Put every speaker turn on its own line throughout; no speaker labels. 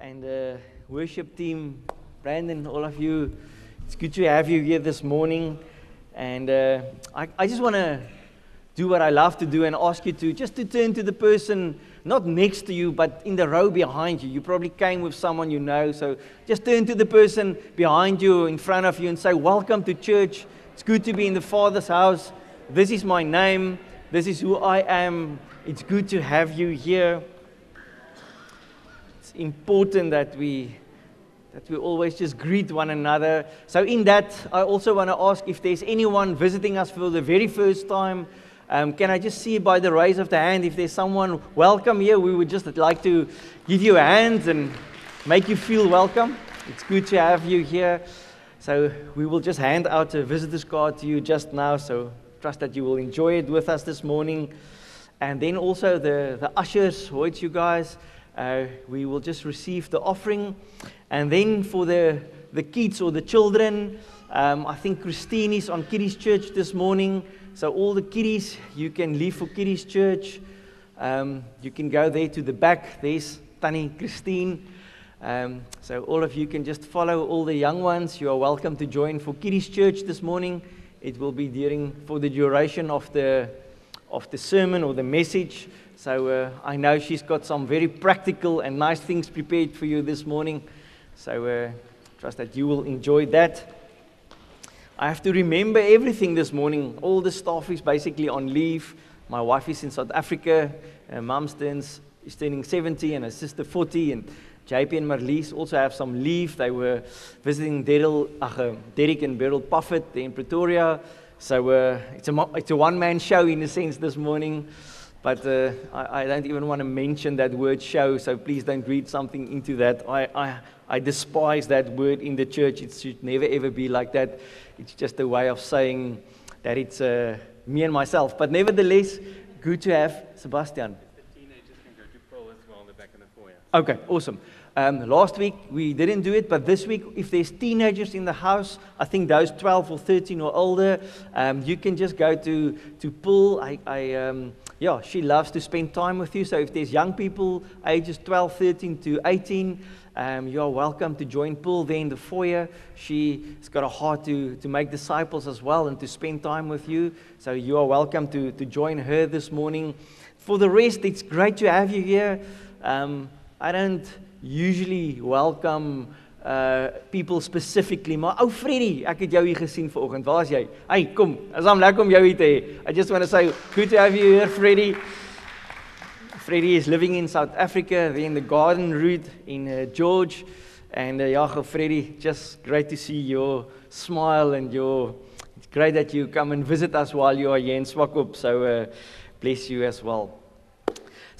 and uh, worship team, Brandon, all of you. It's good to have you here this morning. And uh, I, I just want to do what I love to do and ask you to just to turn to the person not next to you, but in the row behind you. You probably came with someone you know, so just turn to the person behind you, in front of you, and say, Welcome to church. It's good to be in the Father's house. This is my name. This is who I am. It's good to have you here. It's important that we that we always just greet one another. So, in that, I also want to ask if there's anyone visiting us for the very first time. Um, can I just see by the raise of the hand if there's someone welcome here? We would just like to give you a hand and make you feel welcome. It's good to have you here. So, we will just hand out a visitor's card to you just now. So, trust that you will enjoy it with us this morning. And then also the, the ushers, hold you guys. Uh, we will just receive the offering. And then for the, the kids or the children, um, I think Christine is on Kiddies Church this morning. So, all the kiddies, you can leave for Kiddies Church. Um, you can go there to the back. There's Tannie Christine. Um, so, all of you can just follow all the young ones. You are welcome to join for Kiddies Church this morning. It will be during for the duration of the of the sermon or the message. So uh, I know she's got some very practical and nice things prepared for you this morning. So uh, trust that you will enjoy that. I have to remember everything this morning. All the staff is basically on leave. My wife is in South Africa. Her mom turns, is turning 70 and her sister 40. And JP and Marlies also have some leave. They were visiting Daryl, uh, Derek and Beryl Puffett in Pretoria. So uh, it's a, it's a one man show in a sense this morning. But uh, I, I, don't even want to mention that word show, so please don't read something into that. I, I, I despise that word in the church. It should never ever be like that. It's just a way of saying that it's uh, me and myself. But nevertheless, good to have Sebastian. Okay, awesome. Um, last week we didn't do it, but this week, if there's teenagers in the house, I think those 12 or 13 or older, um, you can just go to to Pool. I, I um, yeah, she loves to spend time with you. So if there's young people ages 12, 13 to 18, um, you are welcome to join Pool there in the foyer. She's got a heart to, to make disciples as well and to spend time with you. So you are welcome to, to join her this morning. For the rest, it's great to have you here. Um, I don't usually welcome uh people specifically maar ou Freddy ek het jou hier gesien vanoggend. Waar is jy? Hey kom. Is hom lekker om jou hier te hê. I just want to say good to have you here Freddy. Freddy is living in South Africa in the garden route in uh, George. And uh, ja Freddy just great to see your smile and your it's great that you come and visit us while you are here in Swakop. So uh, bless you as well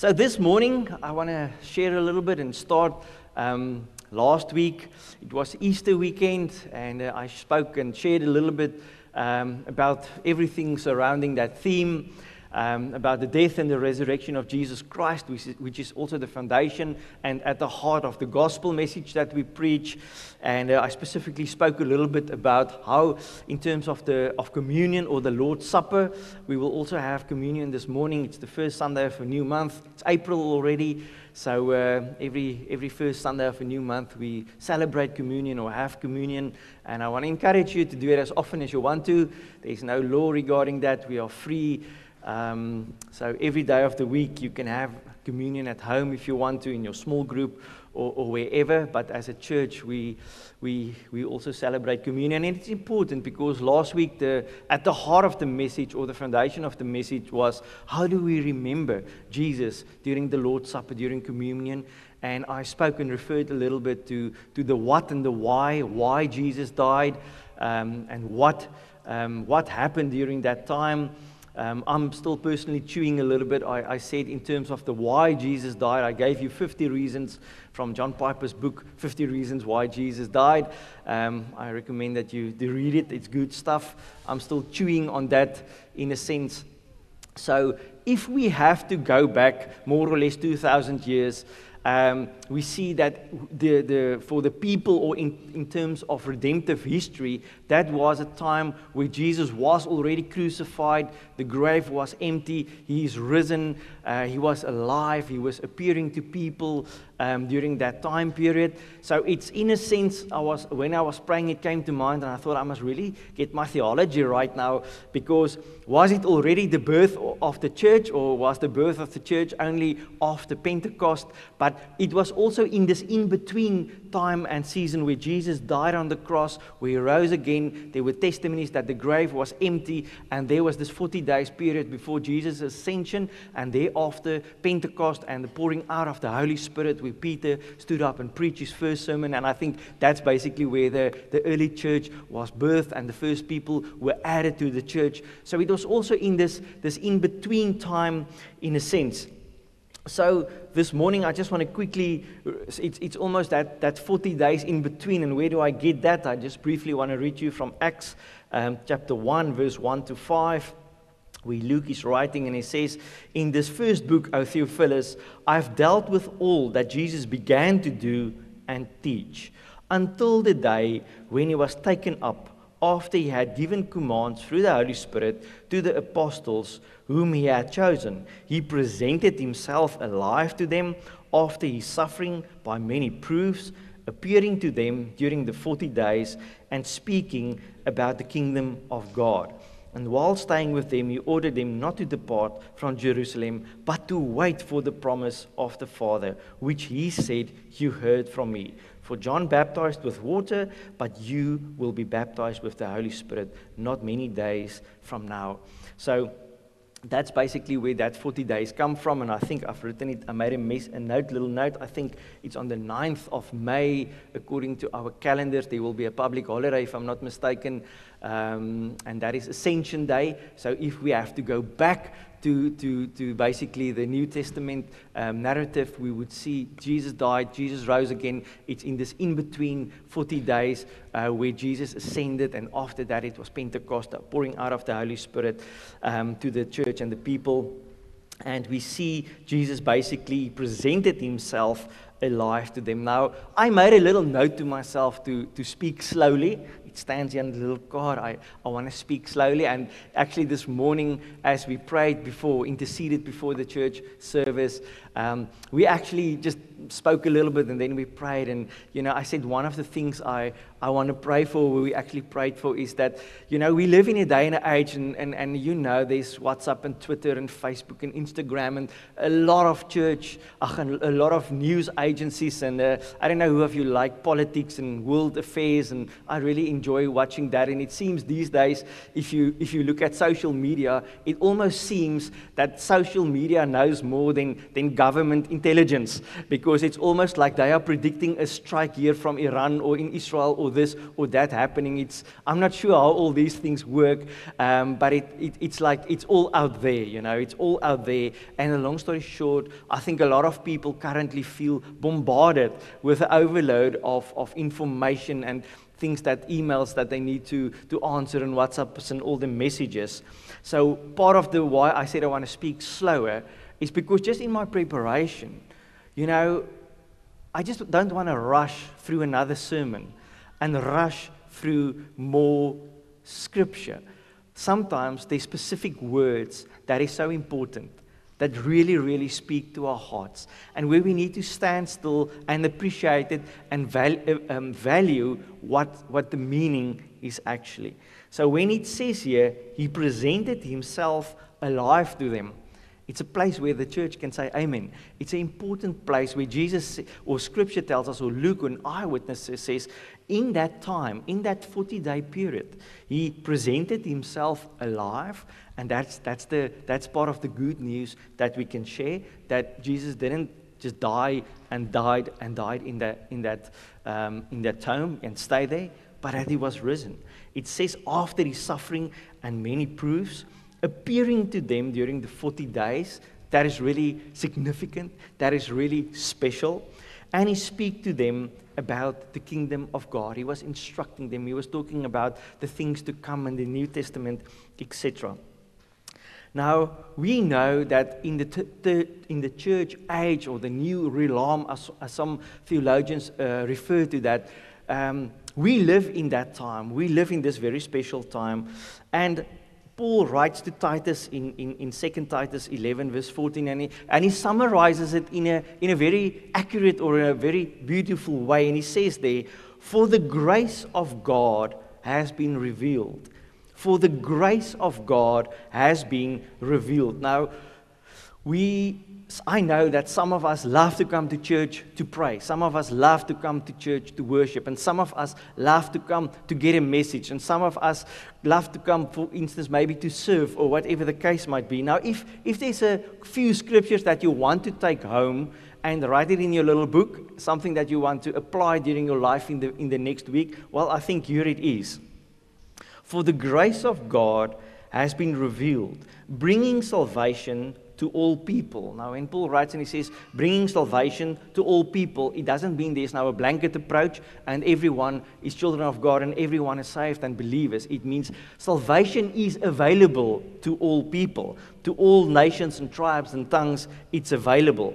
so this morning I want to share a little bit and start um, last week. It was Easter weekend, and uh, I spoke and shared a little bit um, about everything surrounding that theme. Um, about the death and the resurrection of Jesus Christ, which is, which is, also the foundation and at the heart of the gospel message that we preach. And uh, I specifically spoke a little bit about how, in terms of the of communion or the Lord's Supper, we will also have communion this morning. It's the first Sunday of a new month. It's April already. So uh, every, every first Sunday of a new month, we celebrate communion or have communion. And I want to encourage you to do it as often as you want to. There's no law regarding that. We are free. Um, so every day of the week, you can have communion at home if you want to, in your small group or, or wherever. But as a church, we, we, we also celebrate communion. And it's important because last week, the, at the heart of the message or the foundation of the message was how do we remember Jesus during the Lord's Supper, during communion? And I spoke and referred a little bit to, to the what and the why, why Jesus died, um, and what, um, what happened during that time. Um, I'm still personally chewing a little bit. I, I, said, in terms of the why Jesus died, I gave you 50 reasons from John Piper's book, 50 Reasons Why Jesus Died. Um, I recommend that you read it, it's good stuff. I'm still chewing on that in a sense. So, if we have to go back more or less 2,000 years, um, we see that the, the, for the people, or in, in terms of redemptive history, that was a time where Jesus was already crucified, the grave was empty, he is risen, uh, he was alive, he was appearing to people, um, during that time period. So it's in a sense, I was when I was praying, it came to mind, and I thought I must really get my theology right now because was it already the birth of the church, or was the birth of the church only after Pentecost? But it was also in this in between time and season where Jesus died on the cross, where he rose again. There were testimonies that the grave was empty, and there was this 40 days period before Jesus' ascension, and thereafter Pentecost and the pouring out of the Holy Spirit, where Peter stood up and preached his first sermon. And I think that's basically where the, the early church was birthed, and the first people were added to the church. So it was also in this, this in between time, in a sense. So this morning, I just want to quickly, it's, it's almost that, that 40 days in between. And where do I get that? I just briefly want to read you from Acts um, chapter 1, verse 1 to 5 where Luke is writing and he says, In this first book, O Theophilus, I've dealt with all that Jesus began to do and teach until the day when he was taken up after he had given commands through the Holy Spirit to the apostles whom he had chosen. He presented himself alive to them after his suffering by many proofs, appearing to them during the 40 days and speaking about the kingdom of God. And while staying with them, he ordered them not to depart from Jerusalem, but to wait for the promise of the Father, which he said, You heard from me. For John baptized with water, but you will be baptized with the Holy Spirit not many days from now. So that's basically where that 40 days come from. And I think I've written it, I made a, mess, a note, little note. I think it's on the 9th of May, according to our calendars. There will be a public holiday, if I'm not mistaken. Um, and that is Ascension Day. So if we have to go back to, to, to basically the New Testament um, narrative, we would see Jesus died, Jesus rose again. It's in this in between 40 days uh, where Jesus ascended, and after that it was Pentecost, pouring out of the Holy Spirit um, to the church and the people. And we see Jesus basically presented himself alive to them. Now, I made a little note to myself to, to speak slowly it stands here in the little car. I, I want to speak slowly. And actually, this morning, as we prayed before, interceded before the church service, um, we actually just spoke a little bit and then we prayed. And, you know, I said one of the things I, I want to pray for, we actually prayed for, is that, you know, we live in a day and an age, and, and, and you know, there's WhatsApp and Twitter and Facebook and Instagram and a lot of church, a lot of news agencies. And uh, I don't know who of you like politics and world affairs, and I really enjoy watching that. And it seems these days, if you, if you look at social media, it almost seems that social media knows more than, than government intelligence because it's almost like they are predicting a strike here from Iran or in Israel or this or that happening. It's, I'm not sure how all these things work, um, but it, it, it's like it's all out there, you know, it's all out there. And a long story short, I think a lot of people currently feel bombarded with an overload of, of information and things that emails that they need to, to answer and WhatsApps and all the messages. So part of the why I said I want to speak slower is because just in my preparation, you know, I just don't want to rush through another sermon and rush through more scripture. Sometimes there's specific words that is so important that really, really speak to our hearts, and where we need to stand still and appreciate it and val- uh, um, value what, what the meaning is actually. So when it says here, he presented himself alive to them. It's a place where the church can say amen. It's an important place where Jesus or scripture tells us, or Luke, an eyewitness says, in that time, in that 40 day period, he presented himself alive. And that's, that's, the, that's part of the good news that we can share that Jesus didn't just die and died and died in that, in that, um, in that tomb and stay there, but that he was risen. It says after his suffering and many proofs, appearing to them during the 40 days, that is really significant, that is really special. And he speak to them about the kingdom of God. He was instructing them. He was talking about the things to come in the New Testament, etc. Now, we know that in the, t- t- in the church age or the new realm, as, as some theologians uh, refer to that, um, we live in that time. We live in this very special time. And Paul writes to Titus in, in, in 2 Titus 11, verse 14, and he, and he summarizes it in a, in a very accurate or in a very beautiful way. And he says there, For the grace of God has been revealed. For the grace of God has been revealed. Now, we I know that some of us love to come to church to pray. Some of us love to come to church to worship. And some of us love to come to get a message. And some of us love to come, for instance, maybe to serve or whatever the case might be. Now, if, if there's a few scriptures that you want to take home and write it in your little book, something that you want to apply during your life in the, in the next week, well, I think here it is. For the grace of God has been revealed, bringing salvation to all people. Now, when Paul writes and he says, bringing salvation to all people, it doesn't mean there's now a blanket approach and everyone is children of God and everyone is saved and believers. It means salvation is available to all people, to all nations and tribes and tongues, it's available.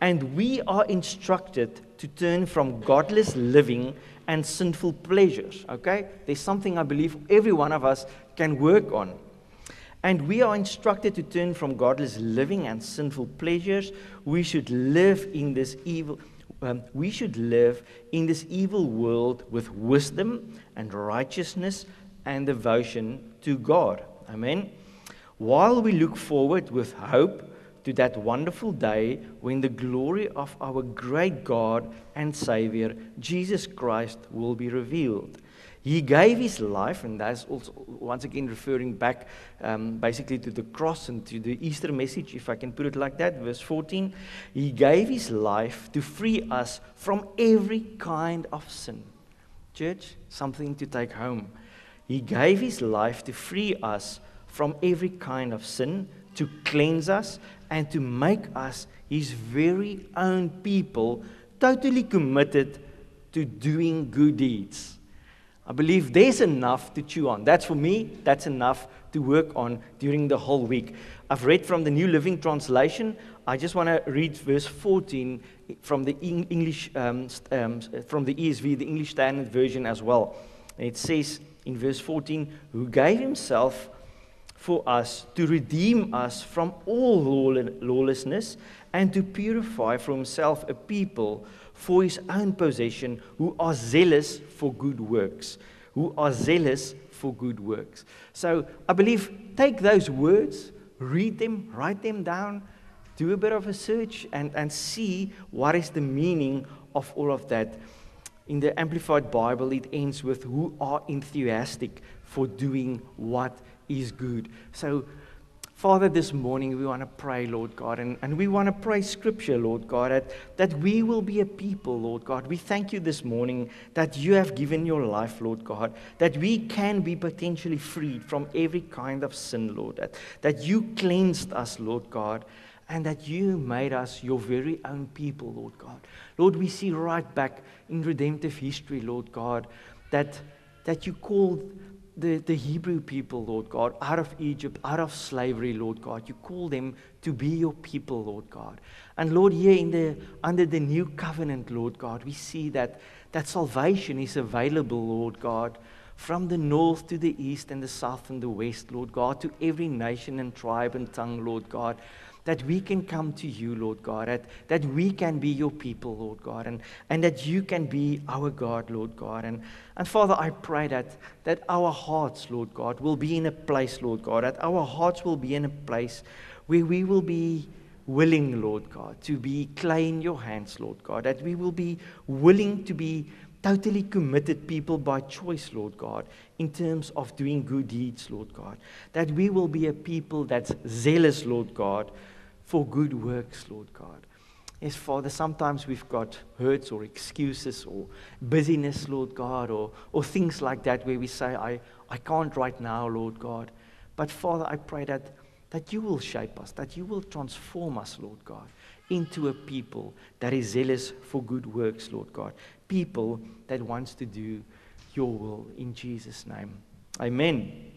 And we are instructed to turn from godless living and sinful pleasures. Okay? There's something I believe every one of us can work on. And we are instructed to turn from godless living and sinful pleasures. We should live in this evil. Um, we should live in this evil world with wisdom and righteousness and devotion to God. Amen. While we look forward with hope to that wonderful day when the glory of our great God and Savior, Jesus Christ, will be revealed. He gave his life, and that's also once again referring back um, basically to the cross and to the Easter message, if I can put it like that. Verse 14 He gave his life to free us from every kind of sin. Church, something to take home. He gave his life to free us from every kind of sin, to cleanse us, and to make us his very own people, totally committed to doing good deeds. I believe there's enough to chew on. That's for me, that's enough to work on during the whole week. I've read from the New Living Translation. I just want to read verse 14 from the English, um, um, from the ESV, the English Standard Version as well. And it says in verse 14, Who gave himself for us to redeem us from all lawlessness and to purify for himself a people for his own possession who are zealous for good works. Who are zealous for good works. So I believe take those words, read them, write them down, do a bit of a search, and, and see what is the meaning of all of that. In the Amplified Bible, it ends with who are enthusiastic for doing what is good. So Father, this morning we want to pray, Lord God, and, and we want to pray scripture, Lord God, that, that we will be a people, Lord God. We thank you this morning that you have given your life, Lord God, that we can be potentially freed from every kind of sin, Lord, that, that you cleansed us, Lord God, and that you made us your very own people, Lord God. Lord, we see right back in redemptive history, Lord God, that, that you called the, the Hebrew people, Lord God, out of Egypt, out of slavery, Lord God. You call them to be your people, Lord God. And Lord, here in the under the new covenant, Lord God, we see that that salvation is available, Lord God, from the north to the east and the south and the west, Lord God, to every nation and tribe and tongue, Lord God that we can come to you, Lord God, that, that we can be your people, Lord God, and, and that you can be our God, Lord God. And, and Father, I pray that, that our hearts, Lord God, will be in a place, Lord God, that our hearts will be in a place where we will be willing, Lord God, to be clay in your hands, Lord God, that we will be willing to be totally committed people by choice, Lord God, in terms of doing good deeds, Lord God. That we will be a people that's zealous, Lord God, for good works, Lord God. Yes, Father, sometimes we've got hurts or excuses or busyness, Lord God, or, or things like that where we say, I, I can't right now, Lord God. But Father, I pray that, that you will shape us, that you will transform us, Lord God, into a people that is zealous for good works, Lord God. People that wants to do your will in Jesus' name. Amen.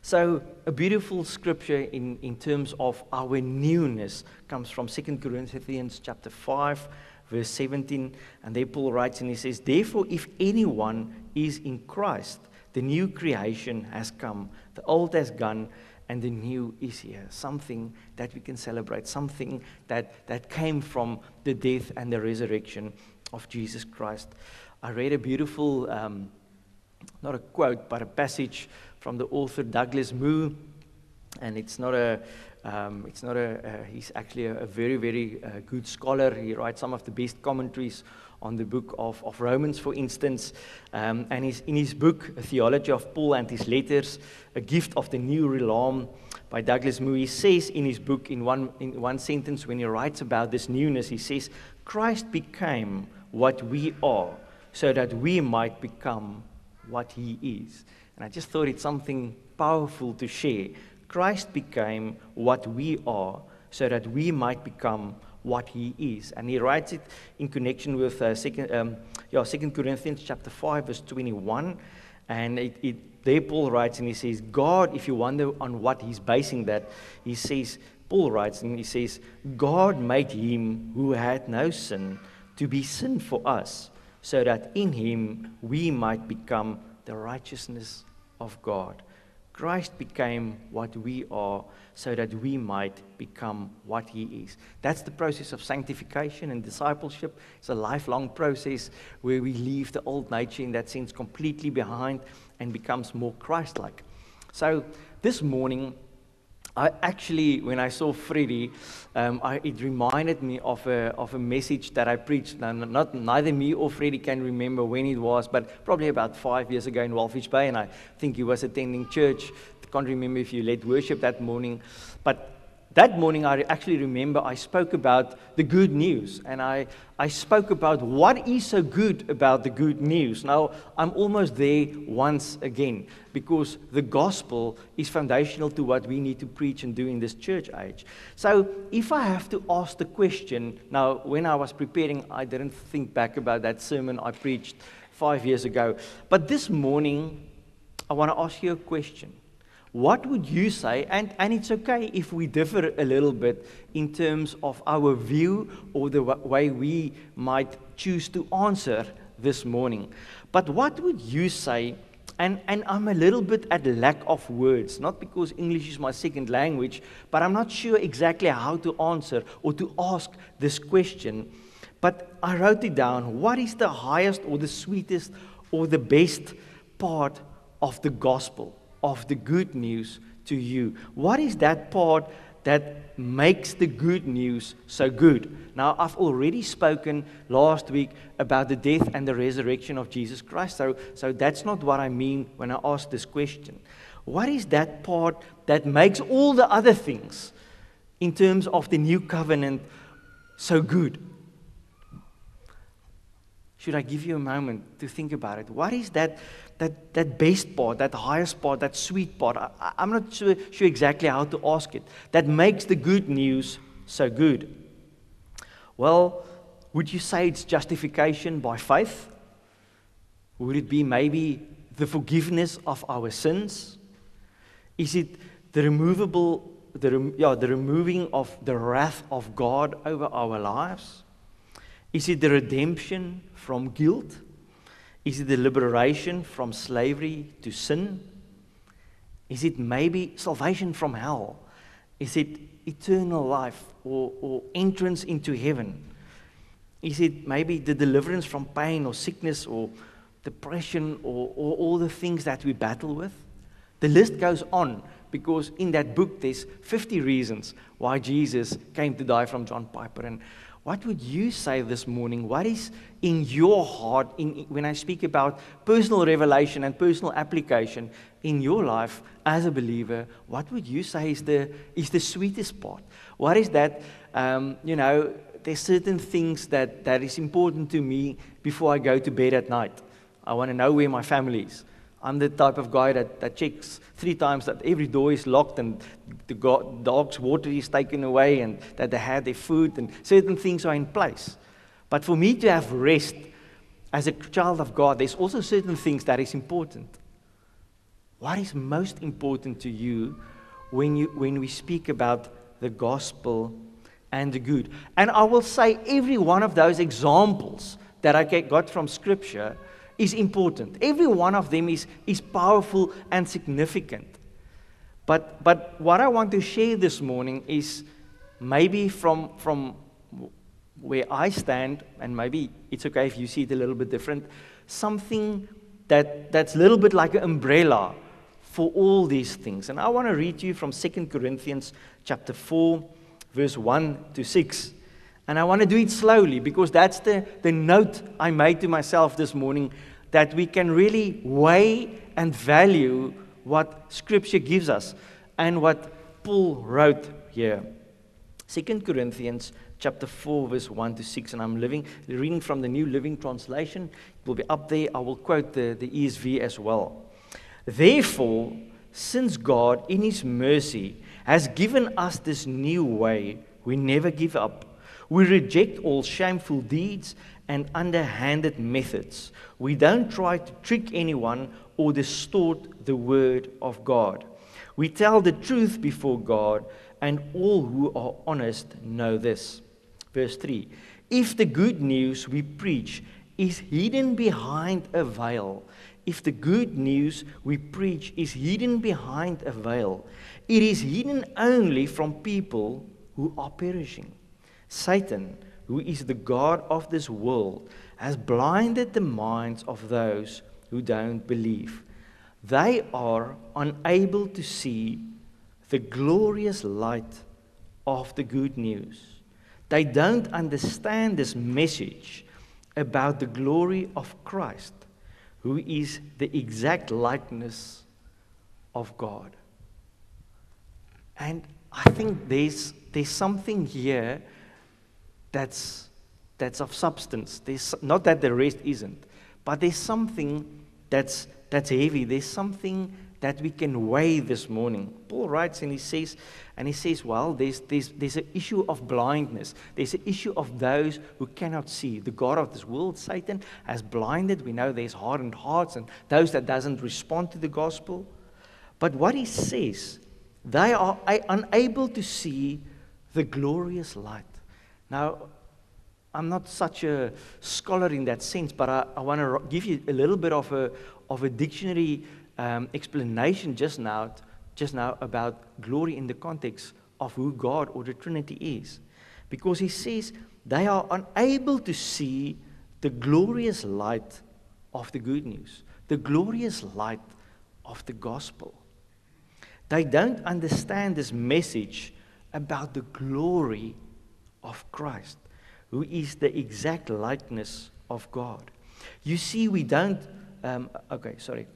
So, a beautiful scripture in, in terms of our newness comes from 2 Corinthians chapter 5, verse 17. And there Paul writes and he says, Therefore, if anyone is in Christ, The new creation has come, the old has gone, and the new is here. Something that we can celebrate, something that, that came from the death and the resurrection of Jesus Christ. I read a beautiful, um, not a quote, but a passage from the author Douglas Moo, and it's not a, um, it's not a, uh, he's actually a, a very, very uh, good scholar. He writes some of the best commentaries on the book of, of Romans, for instance. Um, and he's, in his book, A Theology of Paul and His Letters, A Gift of the New Realm by Douglas Moo, he says in his book, in one, in one sentence, when he writes about this newness, he says, Christ became what we are so that we might become what he is. And I just thought it's something powerful to share. Christ became what we are so that we might become what he is. And he writes it in connection with uh, second, um, yeah, 2 Corinthians chapter 5, verse 21. And it, it, there Paul writes and he says, God, if you wonder on what he's basing that, he says, Paul writes and he says, God made him who had no sin to be sin for us, so that in him we might become the righteousness of God. Christ became what we are so that we might become what he is. That's the process of sanctification and discipleship. It's a lifelong process where we leave the old nature in that sense completely behind and becomes more Christ like. So this morning, I actually, when I saw Freddie, um, I, it reminded me of a, of a message that I preached. Now, not, neither me or Freddie can remember when it was, but probably about five years ago in Walvis Bay, and I think he was attending church. Can't remember if you led worship that morning, but that morning, I actually remember I spoke about the good news, and I, I spoke about what is so good about the good news. Now, I'm almost there once again because the gospel is foundational to what we need to preach and do in this church age. So, if I have to ask the question, now, when I was preparing, I didn't think back about that sermon I preached five years ago, but this morning, I want to ask you a question. What would you say? And, and it's okay if we differ a little bit in terms of our view or the way we might choose to answer this morning. But what would you say? And, and I'm a little bit at lack of words, not because English is my second language, but I'm not sure exactly how to answer or to ask this question. But I wrote it down. What is the highest or the sweetest or the best part of the gospel? Of the good news to you. What is that part that makes the good news so good? Now, I've already spoken last week about the death and the resurrection of Jesus Christ, so, so that's not what I mean when I ask this question. What is that part that makes all the other things in terms of the new covenant so good? Should I give you a moment to think about it? What is that that, that best part, that highest part, that sweet part. I, am not sure, sure exactly how to ask it. That makes the good news so good. Well, would you say it's justification by faith? Would it be maybe the forgiveness of our sins? Is it the removable, the, yeah, the removing of the wrath of God over our lives? Is it the redemption from guilt? Is it the liberation from slavery to sin? Is it maybe salvation from hell? Is it eternal life or, or entrance into heaven? Is it maybe the deliverance from pain or sickness or depression or, or all the things that we battle with? The list goes on because in that book there's 50 reasons why Jesus came to die from John Piper. And what would you say this morning? What is in your heart in, when I speak about personal revelation and personal application in your life as a believer? What would you say is the, is the sweetest part? What is that? Um, you know, there's certain things that, that is important to me before I go to bed at night. I want to know where my family is. I'm the type of guy that, that checks three times that every door is locked and the dog's water is taken away and that they have their food and certain things are in place. But for me to have rest as a child of God, there's also certain things that is important. What is most important to you when, you, when we speak about the gospel and the good? And I will say every one of those examples that I got from Scripture is important. Every one of them is, is powerful and significant. But, but what I want to share this morning is maybe from, from where I stand, and maybe it's okay if you see it a little bit different, something that, that's a little bit like an umbrella for all these things. And I want to read to you from 2 Corinthians chapter 4, verse 1 to 6. And I want to do it slowly because that's the, the note I made to myself this morning that we can really weigh and value what Scripture gives us and what Paul wrote here. 2 Corinthians chapter 4, verse 1 to 6, and I'm living, reading from the New Living Translation. It will be up there. I will quote the, the ESV as well. Therefore, since God, in His mercy, has given us this new way, we never give up. We reject all shameful deeds and underhanded methods. We don't try to trick anyone or distort the word of God. We tell the truth before God, and all who are honest know this. Verse 3 If the good news we preach is hidden behind a veil, if the good news we preach is hidden behind a veil, it is hidden only from people who are perishing. Satan, who is the God of this world, has blinded the minds of those who don't believe. They are unable to see the glorious light of the good news. They don't understand this message about the glory of Christ, who is the exact likeness of God. And I think there's, there's something here that's, that's of substance. There's, not that the rest isn't, but there's something that's, that's heavy. There's something that we can weigh this morning. Paul writes and he says, and he says, well, there's, there's, there's an issue of blindness. There's an issue of those who cannot see. The God of this world, Satan, has blinded. We know there's hardened hearts and those that doesn't respond to the gospel. But what he says, they are unable to see the glorious light. Now, I'm not such a scholar in that sense, but I, I want to give you a little bit of a, of a dictionary um, explanation just now, just now about glory in the context of who God or the Trinity is. Because he says they are unable to see the glorious light of the good news, the glorious light of the gospel. They don't understand this message about the glory of Christ, who is the exact likeness of God. You see, we don't. Um, okay, sorry.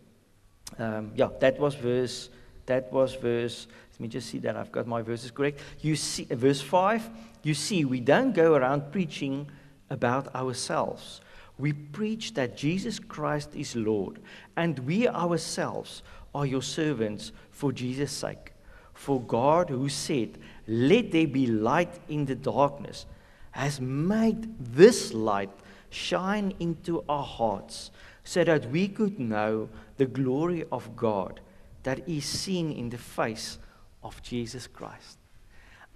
Um, yeah, that was verse. That was verse. Let me just see that I've got my verses correct. You see, uh, verse five. You see, we don't go around preaching about ourselves. We preach that Jesus Christ is Lord, and we ourselves are your servants for Jesus' sake. For God, who said, Let there be light in the darkness, has made this light shine into our hearts so that we could know the glory of God that is seen in the face of Jesus Christ.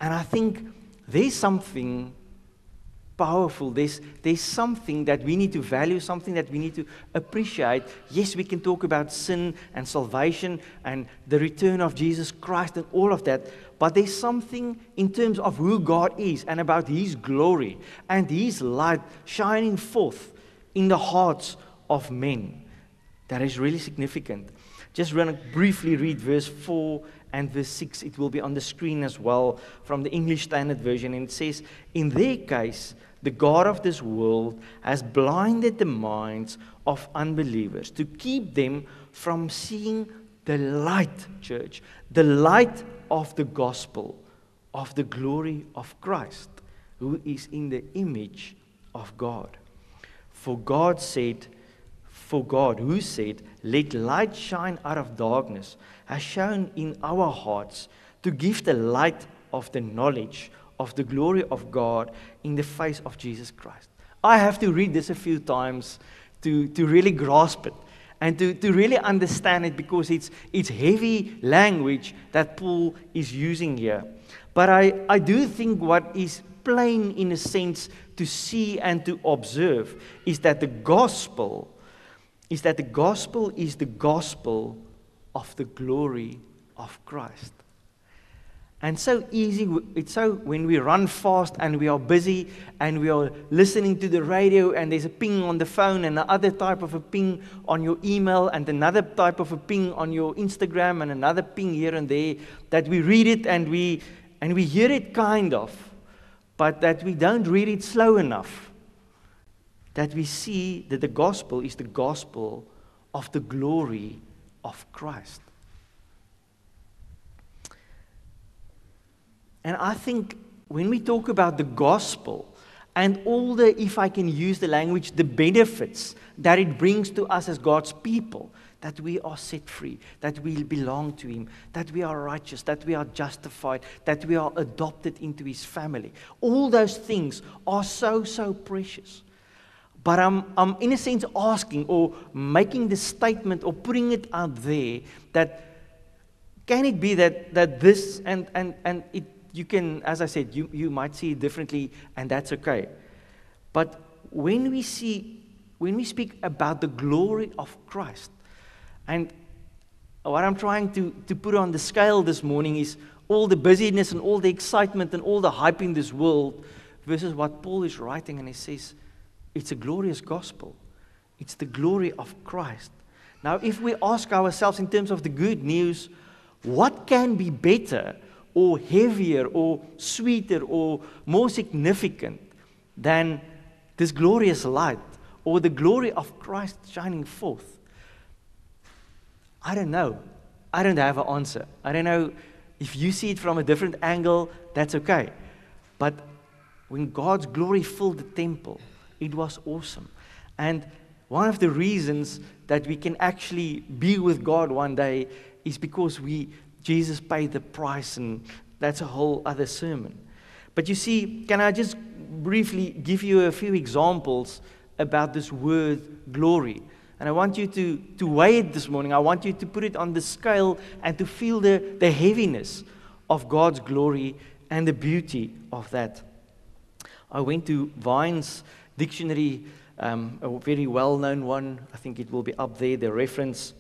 And I think there's something powerful. There's, there's something that we need to value, something that we need to appreciate. Yes, we can talk about sin and salvation and the return of Jesus Christ and all of that. But there's something in terms of who God is and about His glory and His light shining forth in the hearts of men that is really significant. Just run briefly read verse 4 and verse 6. It will be on the screen as well from the English Standard Version. And it says, In their case, the God of this world has blinded the minds of unbelievers to keep them from seeing the light, church, the light of the gospel of the glory of Christ, who is in the image of God. For God said, for God, who said, Let light shine out of darkness, has shown in our hearts to give the light of the knowledge of the glory of God in the face of Jesus Christ. I have to read this a few times to, to really grasp it and to, to really understand it because it's, it's heavy language that Paul is using here. But I, I do think what is plain in a sense to see and to observe is that the gospel is that the gospel is the gospel of the glory of Christ. And so easy, it's so when we run fast and we are busy and we are listening to the radio and there's a ping on the phone and another type of a ping on your email and another type of a ping on your Instagram and another ping here and there that we read it and we and we hear it kind of, but that we don't read it slow enough. That we see that the gospel is the gospel of the glory of Christ. And I think when we talk about the gospel and all the, if I can use the language, the benefits that it brings to us as God's people, that we are set free, that we belong to Him, that we are righteous, that we are justified, that we are adopted into His family. All those things are so, so precious. But I'm, I'm, in a sense, asking or making the statement or putting it out there that can it be that, that this, and, and, and it you can, as I said, you, you might see it differently, and that's okay. But when we see, when we speak about the glory of Christ, and what I'm trying to, to put on the scale this morning is all the busyness and all the excitement and all the hype in this world versus what Paul is writing, and he says, it's a glorious gospel. It's the glory of Christ. Now, if we ask ourselves in terms of the good news, what can be better or heavier or sweeter or more significant than this glorious light or the glory of Christ shining forth? I don't know. I don't have an answer. I don't know if you see it from a different angle, that's okay. But when God's glory filled the temple, it was awesome. And one of the reasons that we can actually be with God one day is because we Jesus paid the price, and that's a whole other sermon. But you see, can I just briefly give you a few examples about this word glory? And I want you to, to weigh it this morning. I want you to put it on the scale and to feel the, the heaviness of God's glory and the beauty of that. I went to Vine's dictionary, um, a very well known one. I think it will be up there, the reference.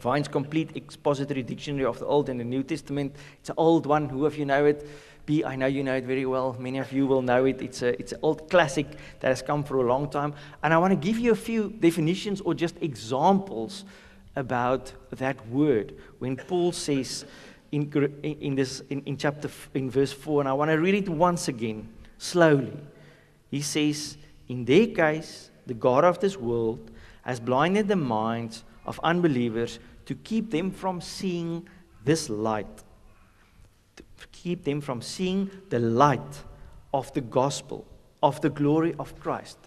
Vine's Complete Expository Dictionary of the Old and the New Testament. It's an old one. Who of you know it? B, I know you know it very well. Many of you will know it. It's, a, it's an old classic that has come for a long time. And I want to give you a few definitions or just examples about that word. When Paul says in, in, this, in, in chapter, in verse 4, and I want to read it once again, slowly. He says, In their case, the God of this world has blinded the minds of unbelievers to keep them from seeing this light, to keep them from seeing the light of the gospel, of the glory of Christ,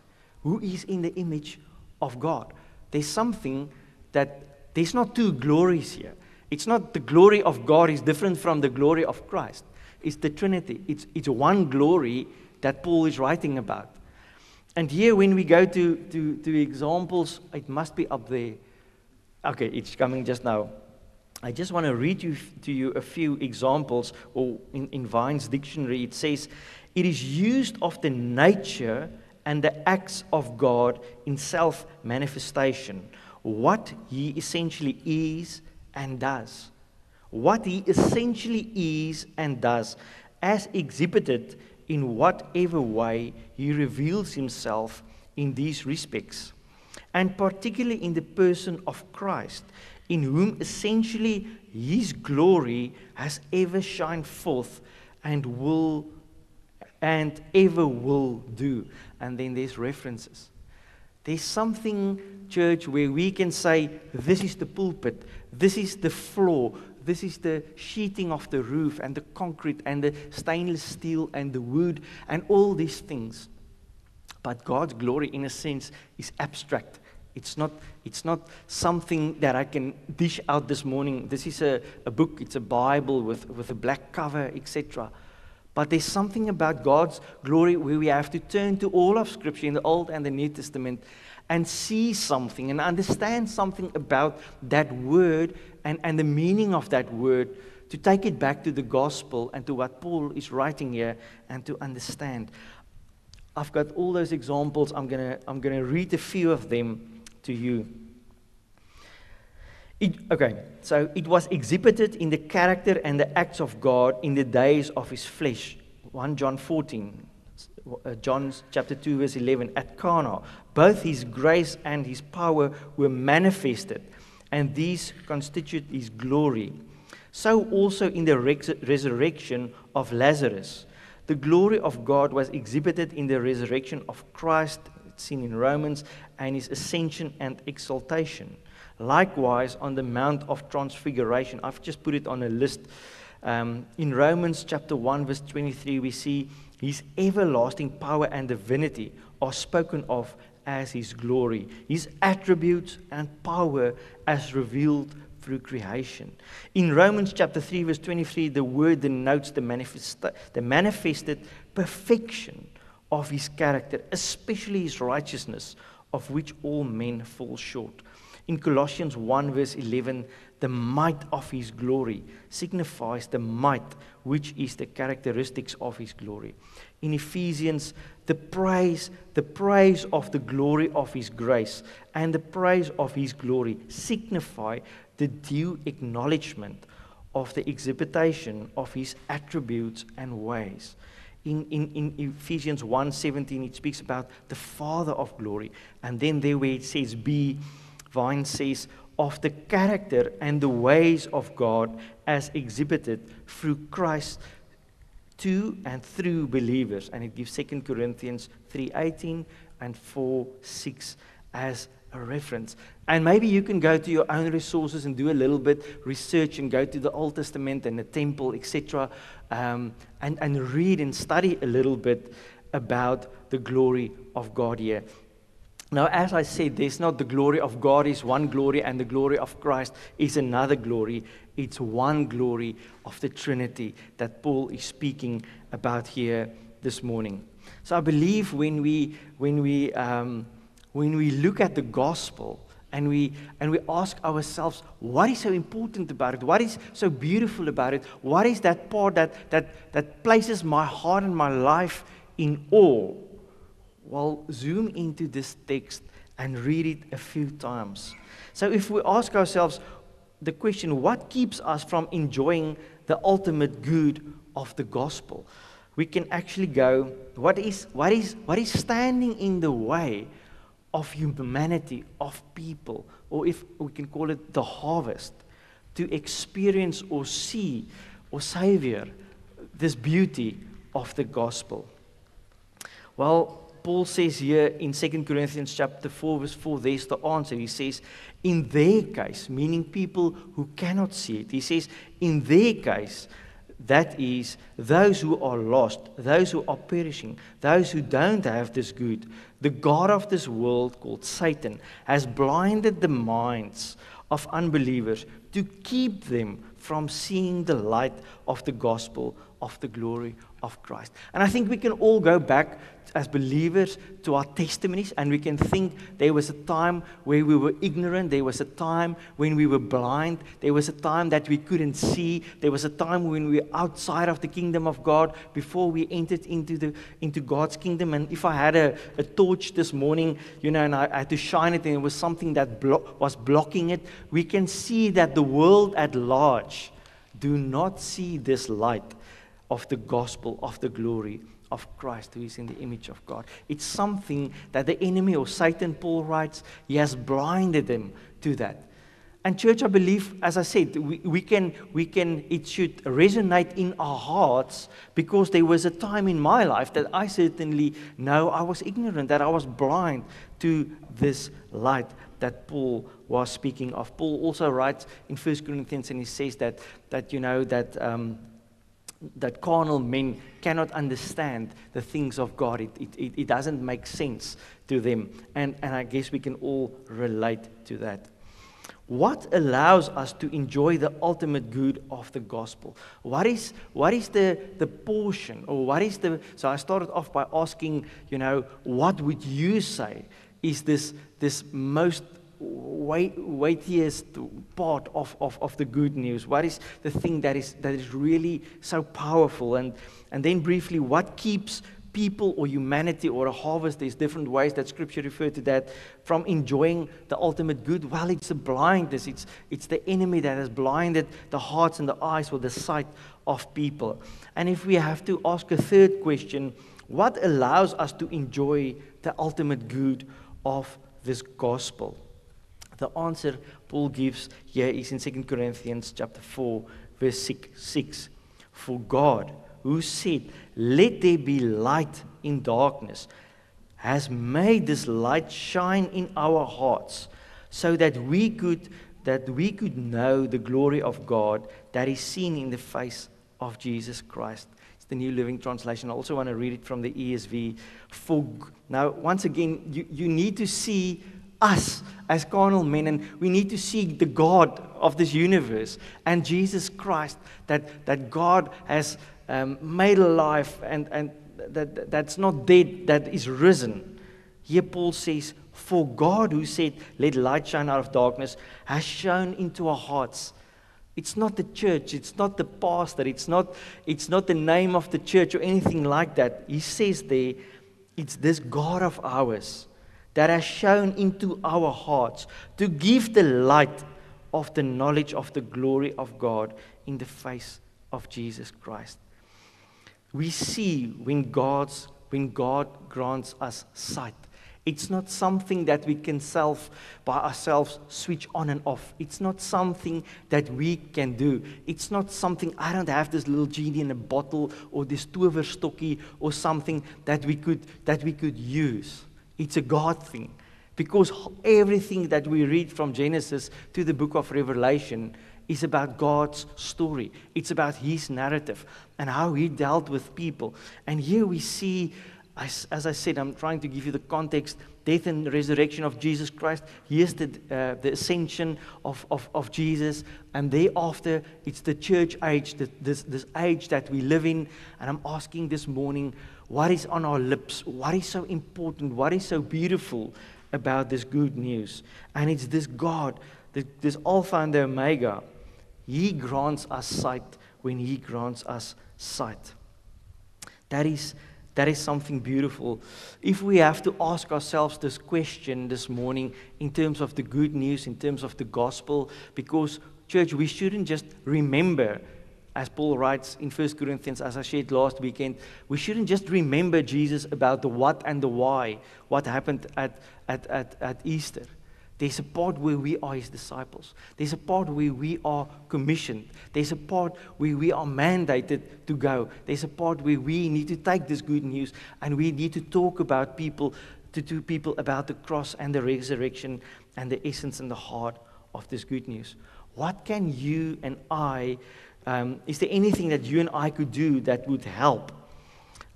who is in the image of God. There's something that there's not two glories here. It's not the glory of God is different from the glory of Christ. It's the Trinity. It's, it's one glory that Paul is writing about. And here, when we go to, to, to examples, it must be up there. Okay, it's coming just now. I just want to read you, to you a few examples. Or in, in Vine's dictionary, it says, It is used of the nature and the acts of God in self manifestation, what He essentially is and does. What He essentially is and does, as exhibited in whatever way He reveals Himself in these respects and particularly in the person of Christ, in whom essentially his glory has ever shined forth and will and ever will do. And then there's references. There's something, church, where we can say, this is the pulpit, this is the floor, this is the sheeting of the roof and the concrete and the stainless steel and the wood and all these things. But God's glory, in a sense, is abstract. It's not, it's not something that I can dish out this morning. This is a, a book, it's a Bible with, with a black cover, etc. But there's something about God's glory where we have to turn to all of Scripture in the Old and the New Testament and see something and understand something about that word and, and the meaning of that word to take it back to the gospel and to what Paul is writing here and to understand. I've got all those examples. I'm going to I'm going to read a few of them to you. It, okay, so it was exhibited in the character and the acts of God in the days of his flesh. 1 John 14, uh, John chapter 2, verse 11. At Cana, both his grace and his power were manifested, and these constitute his glory. So also in the res- resurrection of Lazarus. The glory of God was exhibited in the resurrection of Christ, seen in Romans, and his ascension and exaltation. Likewise, on the Mount of Transfiguration, I've just put it on a list. Um, in Romans chapter 1, verse 23, we see his everlasting power and divinity are spoken of as his glory, his attributes and power as revealed through creation. In Romans chapter 3, verse 23, the word denotes the, manifest, the manifested perfection of his character, especially his righteousness, of which all men fall short. In Colossians 1, verse 11, the might of his glory signifies the might which is the characteristics of his glory. In Ephesians, the praise, the praise of the glory of his grace and the praise of his glory signify the due acknowledgement of the exhibition of his attributes and ways. In, in, in Ephesians 1:17, it speaks about the Father of glory. And then there where it says be, Vine says, of the character and the ways of God as exhibited through Christ to and through believers. And it gives 2 Corinthians 3:18 and 4:6 as a reference. And maybe you can go to your own resources and do a little bit research and go to the Old Testament and the temple, etc., um, and, and read and study a little bit about the glory of God here. Now, as I said, there's not the glory of God is one glory and the glory of Christ is another glory. It's one glory of the Trinity that Paul is speaking about here this morning. So I believe when we, when we, um, when we look at the gospel and we, and we ask ourselves, what is so important about it? What is so beautiful about it? What is that part that, that, that places my heart and my life in awe? Well, zoom into this text and read it a few times. So, if we ask ourselves the question, what keeps us from enjoying the ultimate good of the gospel? We can actually go, what is, what is, what is standing in the way of humanity, of people, or if we can call it the harvest, to experience or see or savor this beauty of the gospel? Well, Paul says here in 2 Corinthians chapter 4, verse 4, there's the answer. He says, in their case, meaning people who cannot see it, he says, in their case, that is, those who are lost, those who are perishing, those who don't have this good, the God of this world called Satan has blinded the minds of unbelievers to keep them from seeing the light of the gospel of the glory of Christ. And I think we can all go back as believers to our testimonies and we can think there was a time where we were ignorant, there was a time when we were blind, there was a time that we couldn't see, there was a time when we were outside of the kingdom of God before we entered into, the, into God's kingdom. And if I had a, a torch this morning, you know, and I, I had to shine it and it was something that blo- was blocking it, we can see that the world at large do not see this light of the gospel of the glory of Christ, who is in the image of God. It's something that the enemy or Satan, Paul writes, he has blinded them to that. And church, I believe, as I said, we, we, can, we can, it should resonate in our hearts because there was a time in my life that I certainly know I was ignorant, that I was blind to this light that Paul was speaking of. Paul also writes in 1 Corinthians and he says that, that you know, that. Um, that carnal men cannot understand the things of God. It, it, it doesn't make sense to them. And, and I guess we can all relate to that. What allows us to enjoy the ultimate good of the gospel? What is, what is the, the portion, or what is the. So I started off by asking, you know, what would you say is this, this most weightiest part of, of, of the good news? What is the thing that is, that is really so powerful? And, and then, briefly, what keeps people or humanity or a harvest. There's different ways that Scripture refer to that from enjoying the ultimate good. Well, it's a blindness. It's, it's the enemy that has blinded the hearts and the eyes or the sight of people. And if we have to ask a third question, what allows us to enjoy the ultimate good of this gospel? The answer Paul gives here is in 2 Corinthians chapter 4, verse 6. For God, who said, Let there be light in darkness, has made this light shine in our hearts, so that we could that we could know the glory of God that is seen in the face of Jesus Christ. It's the New Living Translation. I also want to read it from the ESV. For now, once again, you, you need to see us as carnal men, and we need to see the God of this universe and Jesus Christ, that, that God has um, made alive and, and that, that's not dead, that is risen. Here Paul says, For God who said, Let light shine out of darkness, has shone into our hearts. It's not the church, it's not the pastor, it's not, it's not the name of the church or anything like that. He says there, it's this God of ours that has shone into our hearts to give the light of the knowledge of the glory of God in the face of Jesus Christ. We see when, God's, when God grants us sight. It's not something that we can self by ourselves switch on and off. It's not something that we can do. It's not something I don't have this little genie in a bottle or this toverstokkie or something that we could that we could use. It's a God thing. Because everything that we read from Genesis to the book of Revelation is about God's story. It's about His narrative and how He dealt with people. And here we see, as, as I said, I'm trying to give you the context death and resurrection of Jesus Christ. Here's the, uh, the ascension of, of, of Jesus. And thereafter, it's the church age, the, this, this age that we live in. And I'm asking this morning, what is on our lips? What is so important? What is so beautiful about this good news? And it's this God, this, Alpha and the Omega. He grants us sight when He grants us sight. That is, that is something beautiful. If we have to ask ourselves this question this morning in terms of the good news, in terms of the gospel, because, church, we shouldn't just remember as Paul writes in 1 Corinthians, as I shared last weekend, we shouldn't just remember Jesus about the what and the why, what happened at, at, at, at Easter. There's a part where we are his disciples. There's a part where we are commissioned. There's a part where we are mandated to go. There's a part where we need to take this good news and we need to talk about people, to, to people about the cross and the resurrection and the essence and the heart of this good news. What can you and I um, is there anything that you and I could do that would help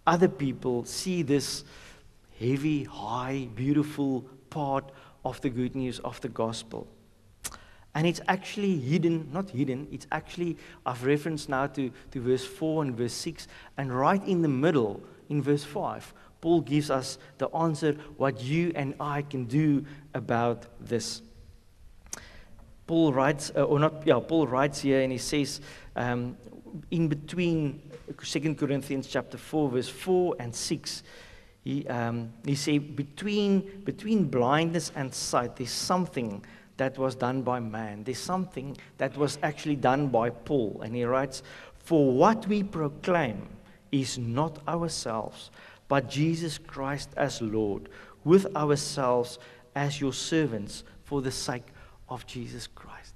other people see this heavy, high, beautiful part of the good news of the gospel? And it's actually hidden, not hidden, it's actually, I've referenced now to, to verse 4 and verse 6, and right in the middle, in verse 5, Paul gives us the answer what you and I can do about this. Paul writes, uh, or not, yeah, Paul writes here and he says, um, in between 2 Corinthians chapter 4, verse 4 and 6, he, um, he says, between, between blindness and sight, there's something that was done by man. There's something that was actually done by Paul. And he writes, For what we proclaim is not ourselves, but Jesus Christ as Lord, with ourselves as your servants for the sake of Jesus Christ.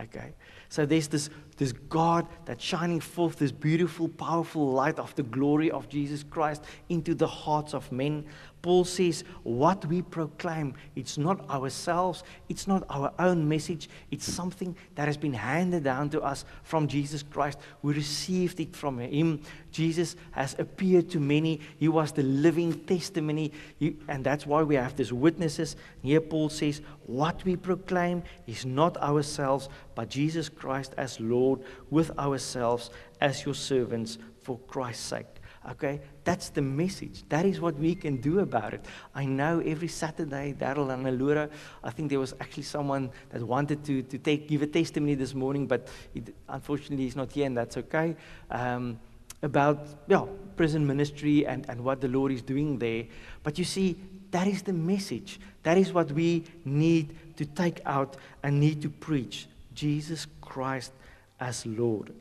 Okay? So there's this, this God that's shining forth this beautiful, powerful light of the glory of Jesus Christ into the hearts of men. Paul says, What we proclaim, it's not ourselves, it's not our own message, it's something that has been handed down to us from Jesus Christ. We received it from Him. Jesus has appeared to many, He was the living testimony, he, and that's why we have these witnesses. Here, Paul says, What we proclaim is not ourselves, but Jesus Christ as Lord, with ourselves as your servants for Christ's sake. Okay, that's the message. That is what we can do about it. I know every Saturday, Daryl and Alura, I think there was actually someone that wanted to, to take, give a testimony this morning, but it, unfortunately he's not here, and that's okay. Um, about yeah, prison ministry and, and what the Lord is doing there. But you see, that is the message. That is what we need to take out and need to preach Jesus Christ as Lord.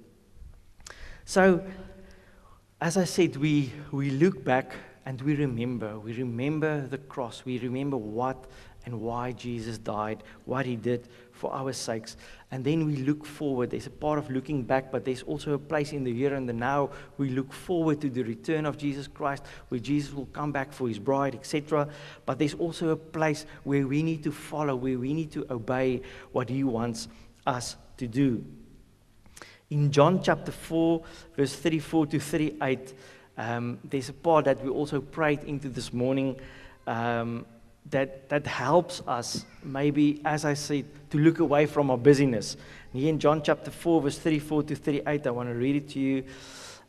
So, as I said, we, we look back and we remember. We remember the cross. We remember what and why Jesus died, what he did for our sakes. And then we look forward. There's a part of looking back, but there's also a place in the here and the now. We look forward to the return of Jesus Christ, where Jesus will come back for his bride, etc. But there's also a place where we need to follow, where we need to obey what he wants us to do. In John chapter 4, verse 34 to 38, um, there's a part that we also prayed into this morning um, that, that helps us, maybe, as I said, to look away from our busyness. Here in John chapter 4, verse 34 to 38, I want to read it to you.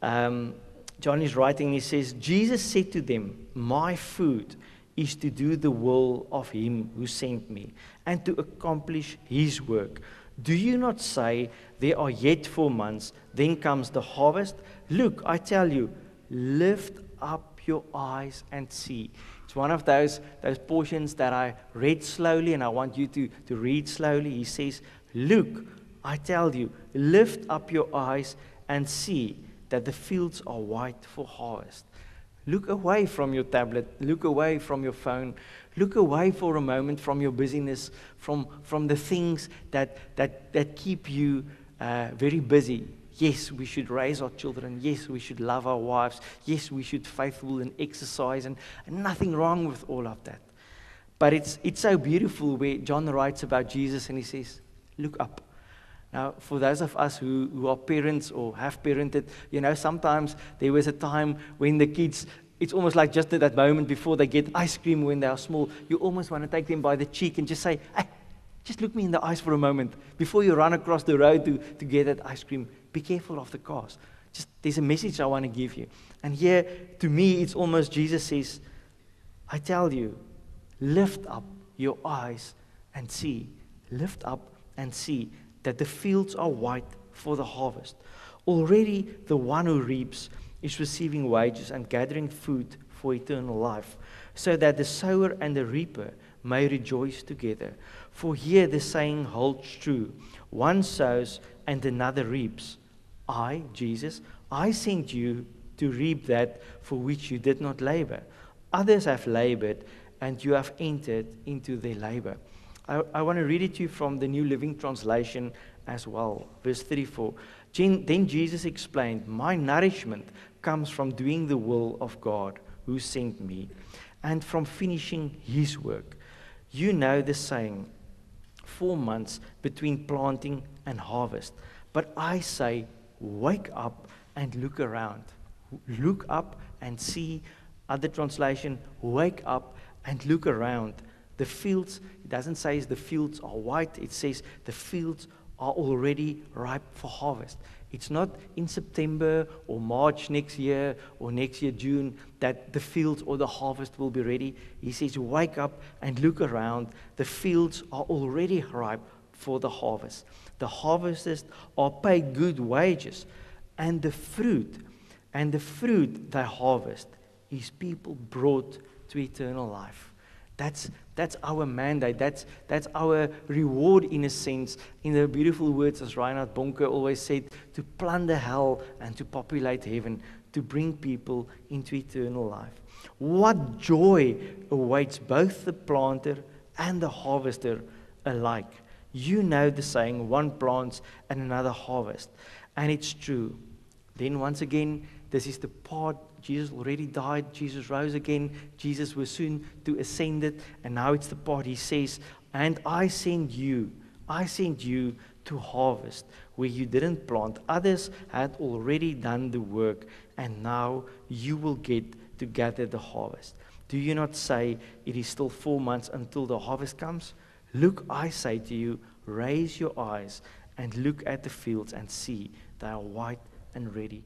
Um, John is writing, he says, Jesus said to them, My food is to do the will of him who sent me and to accomplish his work. Do you not say, There are yet four months, then comes the harvest? Look, I tell you, lift up your eyes and see. It's one of those, those portions that I read slowly, and I want you to, to read slowly. He says, Look, I tell you, lift up your eyes and see that the fields are white for harvest. Look away from your tablet, look away from your phone, look away for a moment from your busyness, from, from the things that, that, that keep you uh, very busy. Yes, we should raise our children. Yes, we should love our wives. Yes, we should faithful and exercise, and, and nothing wrong with all of that. But it's, it's so beautiful where John writes about Jesus and he says, Look up. Now, for those of us who, who are parents or have parented, you know, sometimes there was a time when the kids, it's almost like just at that moment before they get ice cream when they are small, you almost want to take them by the cheek and just say, Hey, just look me in the eyes for a moment before you run across the road to, to get that ice cream. Be careful of the cars. Just there's a message I want to give you. And here, to me, it's almost Jesus says, I tell you, lift up your eyes and see. Lift up and see that the fields are white for the harvest. Already the one who reaps is receiving wages and gathering food for eternal life, so that the sower and the reaper may rejoice together. For here the saying holds true one sows and another reaps. I, Jesus, I sent you to reap that for which you did not labor. Others have labored, and you have entered into their labor. I, I want to read it to you from the New Living Translation as well. Verse 34. Then Jesus explained, My nourishment comes from doing the will of God who sent me and from finishing his work. You know the saying, four months between planting and harvest. But I say, wake up and look around. Look up and see. Other translation, wake up and look around. The fields, it doesn't say the fields are white, it says the fields are already ripe for harvest. It's not in September or March next year or next year, June, that the fields or the harvest will be ready. He says, Wake up and look around. The fields are already ripe for the harvest. The harvesters are paid good wages, and the fruit, and the fruit they harvest is people brought to eternal life. That's, that's our mandate. That's, that's our reward, in a sense, in the beautiful words, as Reinhard Bonnke always said, to plunder hell and to populate heaven, to bring people into eternal life. What joy awaits both the planter and the harvester alike. You know the saying, one plants and another harvests. And it's true. Then, once again, this is the part Jesus already died. Jesus rose again. Jesus was soon to ascend it. And now it's the part he says, And I send you, I send you to harvest where you didn't plant. Others had already done the work, and now you will get to gather the harvest. Do you not say it is still four months until the harvest comes? Look, I say to you, raise your eyes and look at the fields and see they are white and ready.